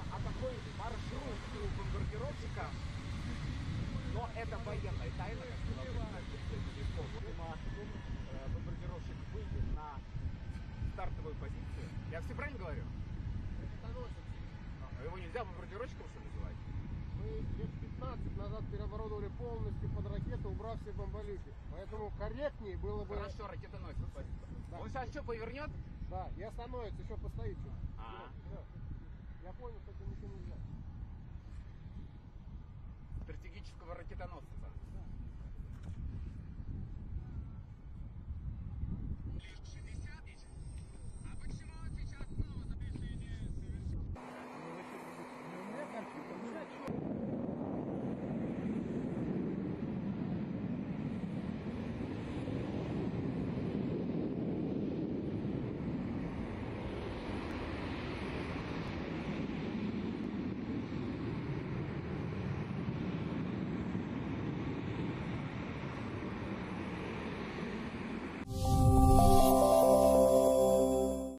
какой маршрут у бомбардировщика, но это военная тайна, как сказал э, бомбардировщик выйдет на стартовую позицию. Я все правильно говорю? А Его нельзя бомбардировщиком, что ли, называть? Мы лет 15 назад переоборудовали полностью под ракету, убрав все бомболюки. Поэтому корректнее было бы... Хорошо, ракетоносец. Да. Он сейчас что, повернет? Да, и остановится, еще постоит чуть. А. Да. Я понял, что это ничего нельзя. Стратегического ракетоносца